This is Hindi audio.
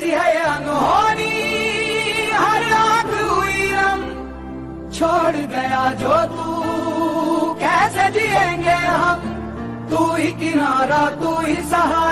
है अनहोनी हर आँख हुई छोड़ गया जो तू, कैसे जिएँगे हम? तू ही किनारा, तू ही सहारा।